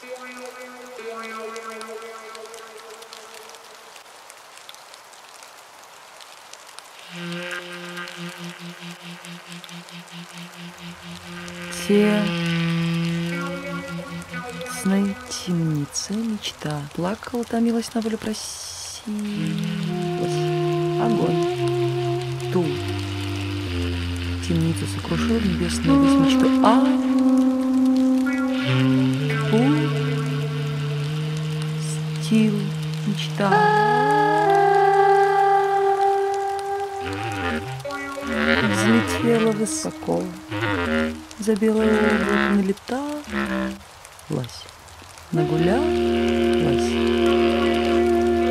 Те сны, темница, мечта. Плакала, томилась на волю, просилась. Огонь. Ту. Темницу сокрушил небесную весь мечту. А Пу. Стил. Мечта. Взлетела высоко, за белое облако налеталась, нагулялась,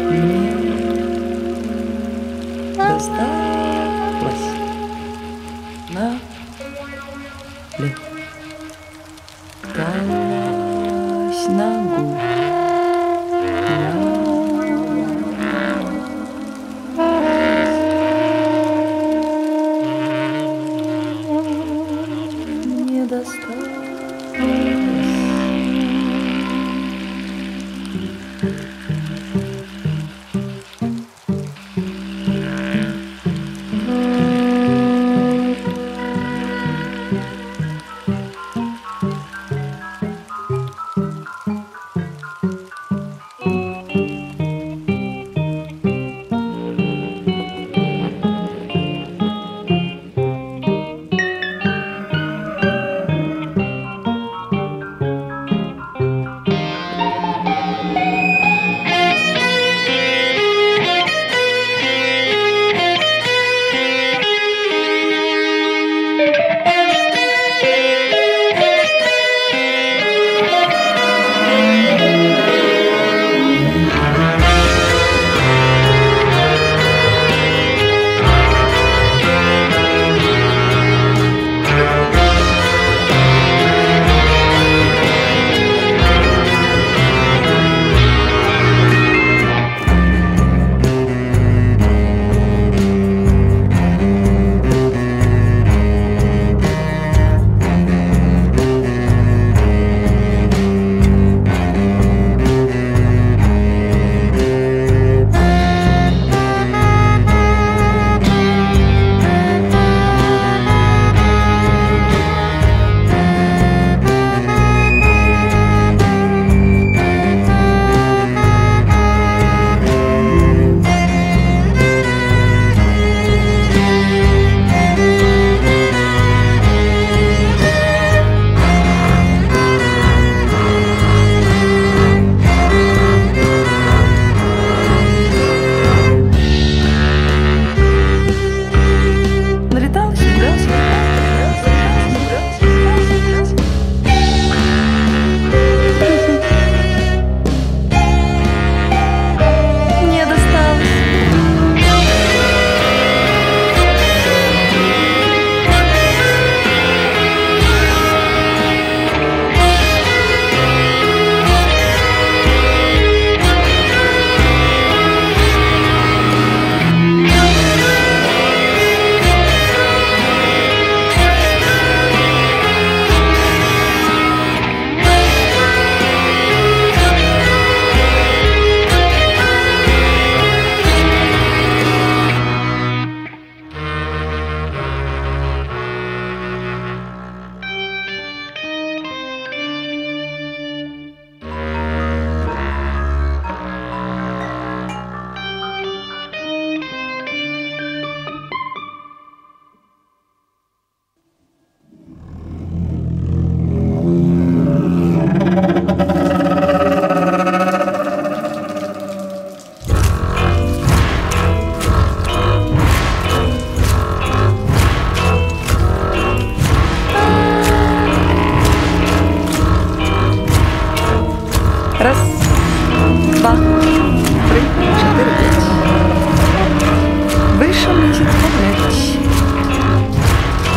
не досталась на леталась ногу. Не досталось.